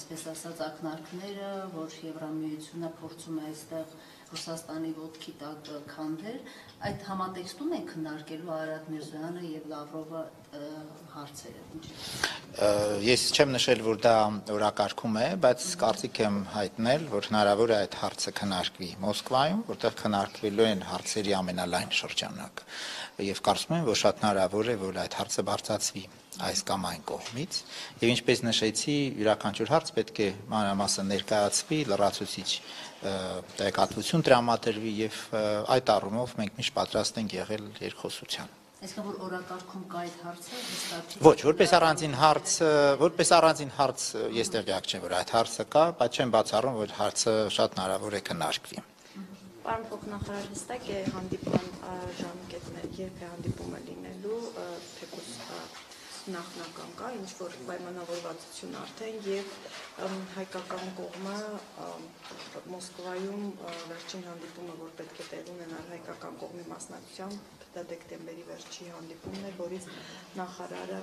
այսպես ասած ակնարկները, որ Եվրամիությունը փորձում է այստեղ Ռուսաստանի ոտքի տակ քանդել, այդ համատեքստում են քննարկելու Արադ Միրզոյանը եւ Լավրովը հարցերը։ Ես չեմ նշել, որ դա օրակարգում է, բայց կարծիք եմ հայտնել, որ հնարավոր է այդ հարցը քննարկվի Մոսկվայում, որտեղ քննարկվելու են հարցերի ամենալայն շրջանակ։ Եվ կարծում եմ, որ շատ հնարավոր է, որ այդ հարցը բարձրացվի այս կամ այն կողմից եւ ինչպես նշեցի յուրաքանչյուր հարց պետք է մանրամասը ներկայացվի լրացուցիչ տեղեկատվություն տրամադրվի եւ այդ առումով մենք միշտ պատրաստ ենք եղել երկխոսության Այսինքն որ օրակարգում կա այդ հարցը հստակ Ոչ, որպես առանձին հարց, որպես առանձին հարց ես տեղյակ չեմ, որ այդ հարցը կա, բայց չեմ բացառում, որ հարցը շատ հնարավոր է քննարկվի։ Պարոն փոխնախարար հստակ է հանդիպման ժամկետներ, երբ է հանդիպումը լինելու, թեկուզ նախնական կա, ինչ որ պայմանավորվածություն արդեն եւ հայկական կողմը Մոսկվայում վերջին հանդիպումը, որ պետք է տեղ ունենար հայկական կողմի մասնակցությամբ, դա դեկտեմբերի վերջի հանդիպումն է, որից նախարարը,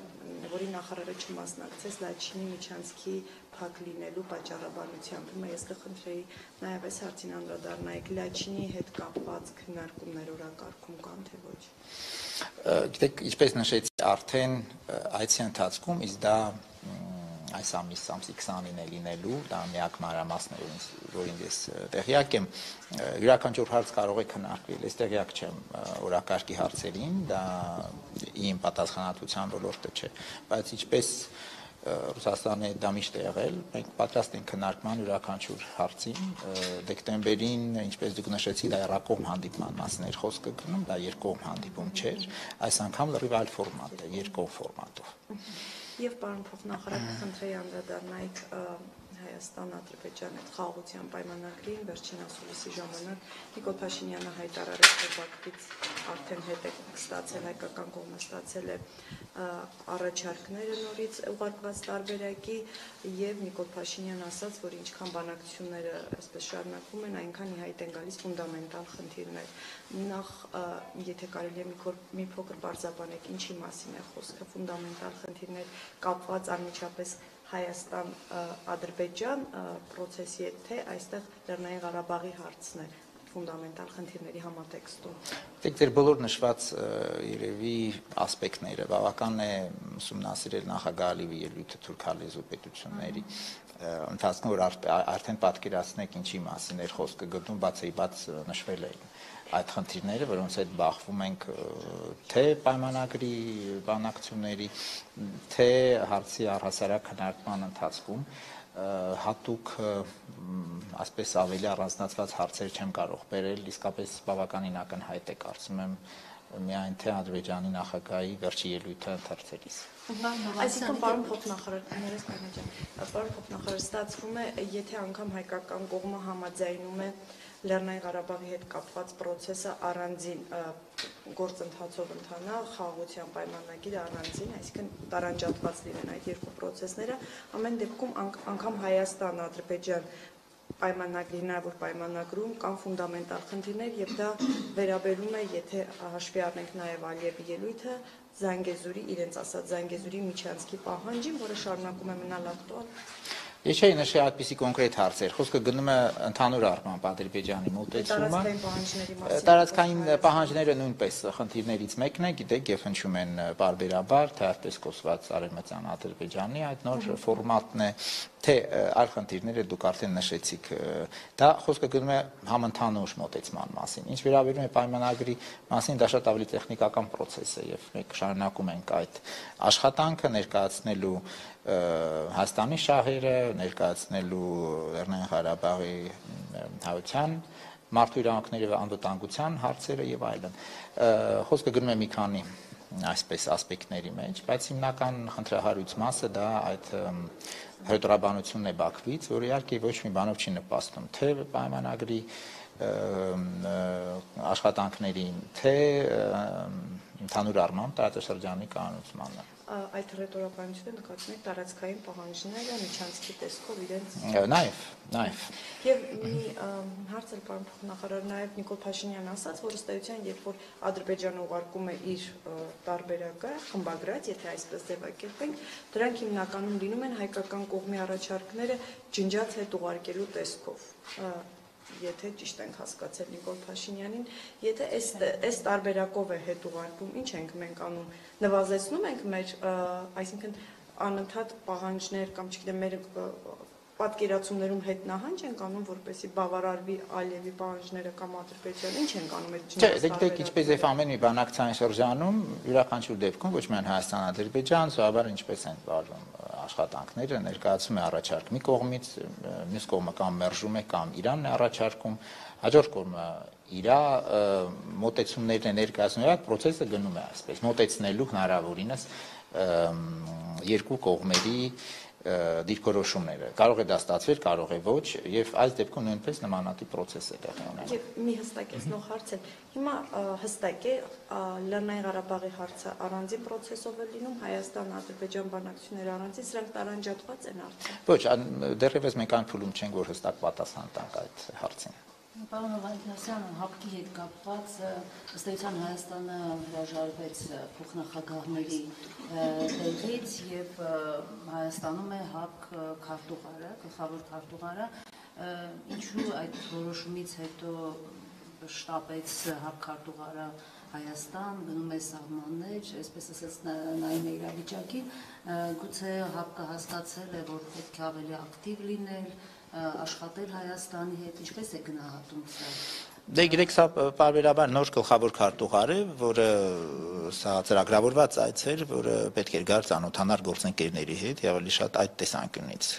որի նախարարը չմասնակցեց Լաչինի Միչանսկի փակ լինելու պատճառաբանությամբ։ Հիմա ես կխնդրեի նաև այս հարցին անդրադառնայիք Լաչինի հետ կապված քննարկումներ օրակարգում կան թե ոչ։ Գիտեք, ինչպես նշեցի, արդեն այցի ընթացքում իսկ դա այս ամիս ամսի 20-ին է լինելու, դա միակ մանրամասն է, որին ես տեղյակ եմ, յուրաքանչյուր հարց կարող է քննարկվել, ես տեղյակ չեմ օրակարգի հարցերին, դա իմ պատասխանատվության ոլորտը չէ, բայց ինչպես Ռուսաստանը դա միշտ է եղել։ Մենք պատրաստ ենք քննարկման յուրաքանչյուր հարցին։ Դեկտեմբերին, ինչպես դուք նշեցիք, դա երակողմ հանդիպման մասին էր խոսքը գնում, դա երկկողմ հանդիպում չէր։ Այս անգամ լրիվ այլ ֆորմատ է, երկկողմ ֆորմատով։ Եվ պարոն փոխնախարար, խնդրեի անդրադառնայիք Հայաստան-Ադրբեջան այդ խաղաղության պայմանագրին վերջին ասուլիսի ժամանակ Նիկոլ Փաշինյանը հայտարարեց, որ Բաքվից արդեն հետ է ստացել հայկական կողմը ստացել է առաջարկները նորից ուղարկված տարբերակի եւ Նիկոլ Փաշինյանը ասաց, որ ինչքան բանակցությունները այսպես շարունակվում են, այնքան ի հայտ են գալիս ֆունդամենտալ խնդիրներ։ Նախ եթե կարելի է մի, մի փոքր բարձրաբանեք, ինչի մասին է խոսքը, ֆունդամենտալ խնդիրներ կապված անմիջապես Հայաստան-Ադրբեջան process-ի հետ, թե այստեղ Լեռնային Ղարաբաղի հարցն է ֆունդամենտալ խնդիրների համատեքստում։ Դեք ձեր բոլոր նշված երևի ասպեկտները բավական է ուսումնասիրել նախագահալի ելույթը թուրքալեզու պետությունների ընթացքում որ արդեն պատկերացնեք ինչի մասին էր խոսքը գտնում բացի բաց նշվել էին այդ խնդիրները, որոնց հետ բախվում ենք թե պայմանագրի բանակցությունների, թե հարցի առհասարակ քննարկման ընթացքում հատուկ ասպես ավելի առանձնացված հարցեր չեմ կարող բերել, իսկապես բավականին ակնհայտ է կարծում եմ միայն թե Ադրբեջանի նախագահի վերջի ելույթը ընթերցելիս։ Այսինքն պարոն փոխնախարար, ներես կանեջան, պարոն փոխնախարար, ստացվում է, եթե անգամ հայկական կողմը համաձայնում է Լեռնային Ղարաբաղի հետ կապված process-ը առանձին գործընթացով ընթանա, խաղաղության պայմանագիրը առանձին, այսինքն տարանջատված լինեն այդ երկու process-ները, ամեն դեպքում անգամ Հայաստան, Ադրբեջան պայմանագրի հնարավոր պայմանագրում կան ֆունդամենտալ խնդիրներ եւ դա վերաբերում է, եթե հաշվի առնենք նաեւ Ալիևի ելույթը, Զանգեզուրի, իրենց ասած Զանգեզուրի Միչանսկի պահանջին, որը շարունակում է մնալ ակտուալ։ Ես չէի նշի այդպիսի կոնկրետ հարցեր։ Խոսքը գնում է ընդհանուր առմամբ Ադրբեջանի մոտեցումը։ Տարածքային պահանջները նույնպես խնդիրներից մեկն է, գիտեք, եւ հնչում են բարբերաբար, թե այսպես կոչված Արևմտյան Ադրբեջանի այդ նոր ֆորմատն է, թե այլ խնդիրները դուք արդեն նշեցիք։ Դա խոսքը գնում է համընդհանուր մոտեցման մասին։ Ինչ վերաբերում է պայմանագրի մասին, դա շատ ավելի տեխնիկական process է եւ մենք շարունակում ենք այդ աշխատանքը ներկայացնելու Հայաստանի շահերը, ներկայացնելու Լեռնային Ղարաբաղի հայության մարդու իրավունքների եւ անվտանգության հարցերը եւ այլն։ Խոսքը գնում է մի քանի այսպես ասպեկտների մեջ, բայց հիմնական խնդրահարույց մասը դա այդ հրետորաբանությունն է Բաքվից, որ իհարկե ոչ մի բանով չի նպաստում թե պայմանագրի աշխատանքներին, թե ընդհանուր առմամբ տարածաշրջանի կանոնացմանը։ այդ հռետորաբանությունը նկատում եք տարածքային պահանջները միջանցքի տեսքով իրենց Նաև, նաև։ Եվ մի հարց էլ պարոն փոխնախարար նաև Նիկոլ Փաշինյանն ասաց, որ ըստ էության, երբ որ Ադրբեջանը ուղարկում է իր տարբերակը, խմբագրած, եթե այսպես ձևակերպենք, դրանք հիմնականում լինում են հայկական կողմի առաջարկները ջնջած հետ ուղարկելու տեսքով եթե ճիշտ ենք հասկացել Նիկոլ Փաշինյանին, եթե այս այս տարբերակով է հետ ուղարկում, ինչ ենք մենք անում, նվազեցնում ենք մեր, այսինքն անընդհատ պահանջներ կամ չգիտեմ մեր պատկերացումներում հետ նահանջ ենք անում, որպեսի բավարարվի Ալիևի պահանջները կամ Ադրբեջանը, ինչ ենք անում այդ Չէ, դե գիտեք, ինչպես եւ ամեն մի բանակցային շրջանում, յուրաքանչյուր դեպքում ոչ միայն Հայաստան, Ադրբեջան, սովորաբար ինչպես են վարվում աշխատանքները, ներկայացում է առաջարկ մի կողմից, մյուս կողմը կամ մերժում է կամ Իրանն է առաջարկում, հաջորդ կողմը իրա մոտեցումներն է ներկայացնում, այդ process-ը գնում է այսպես, մոտեցնելու հնարավորինս երկու կողմերի դիրքորոշումները։ Կարող է դա ստացվել, կարող է ոչ, եւ այս դեպքում նույնպես նմանատիպ process է տեղի ունենում։ Եվ մի հստակեցնող հարց է։ Հիմա հստակ է Լեռնային Ղարաբաղի հարցը առանձին process-ով է լինում, Հայաստան-Ադրբեջան բանակցությունները առանձին, սրանք տարանջատված են արդեն։ Ոչ, դեռևս մենք այն փուլում չենք, որ հստակ պատասխան տանք այդ հարցին։ Պարոն Հովանեսյան, հապկի հետ կապված ըստ էության Հայաստանը հրաժարվեց փոխնախագահների դերից եւ Հայաստանում է հապկ քարտուղարը, գլխավոր քարտուղարը, ինչու այդ որոշումից հետո շտապեց հապկ քարտուղարը Հայաստան, գնում է սահմաններ, այսպես ասած նայում է իրավիճակին, գուցե հապկը հասկացել է, որ պետք է ավելի ակտիվ լինել, աշխատել Հայաստանի հետ, ինչպես է գնահատում սա։ Դե գիտեք, սա բարբերաբար նոր գլխավոր քարտուղար է, որը սա ծրագրավորված այց էր, որը պետք էր գար ցանոթանար գործընկերների հետ, եւ ավելի շատ այդ տեսանկյունից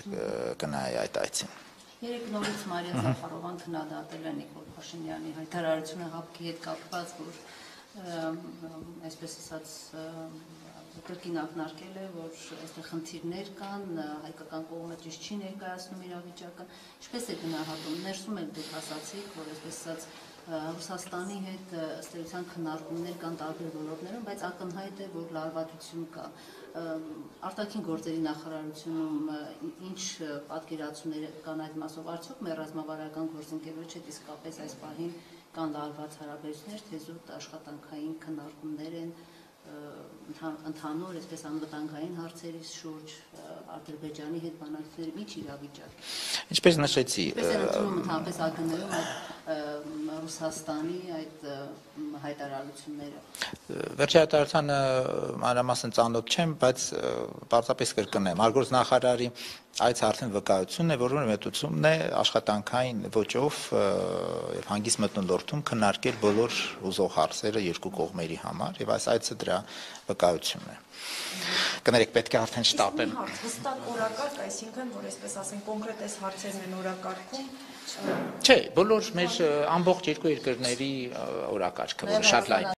կնայի այդ այցին։ Երեք նորից Մարիա Զաֆարովան քննադատել է Նիկոլ Փաշինյանի հայտարարությունը հապկի հետ կապված, որ այսպես ասած կրկին ակնարկել է, որ այստեղ խնդիրներ կան, հայկական կողմը ճիշտ չի ներկայացնում իրավիճակը։ Ինչպես է գնահատում։ Ներսում էլ դուք ասացիք, որ այսպես ասած Ռուսաստանի հետ ըստ էության քննարկումներ կան տարբեր ոլորտներում, բայց ակնհայտ է, որ լարվածություն կա։ Արտաքին գործերի նախարարությունում ինչ պատկերացումներ կան այդ մասով, արդյոք մեր ռազմավարական գործընկերոջ հետ իսկապես այս պահին կան լարված հարաբերություններ, թե զուտ աշխատանքային քննարկումներ են ընդհանուր այսպես անվտանգային հարցերի շուրջ Ադրբեջանի հետ բանակցությունների միջ իրավիճակ։ Ինչպես նշեցի, Ինչպես են ընդունում ընդհանրապես ակններում այդ Ռուսաստանի այդ հայտարարությունները։ Վերջի հայտարարությանը մանրամասն ծանոթ չեմ, բայց պարզապես կրկնեմ, արգործ նախարարի այս արդեն վկայությունն է, որը մետուցումն է աշխատանքային ոճով եւ հանգիստ մտնոլորտում քննարկել բոլոր ուզող հարցերը երկու կողմերի համար եւ այս այցը դրա վկայությունն է։ Կներեք, պետք է արդեն շտապեմ։ Հստակ օրակարգ, այսինքն, որ այսպես ասեն, կոնկրետ այս հարցերն են օրակարգում, Չէ, բոլոր մեր ամբողջ երկու երկրների օրակարգը, որը շատ լայն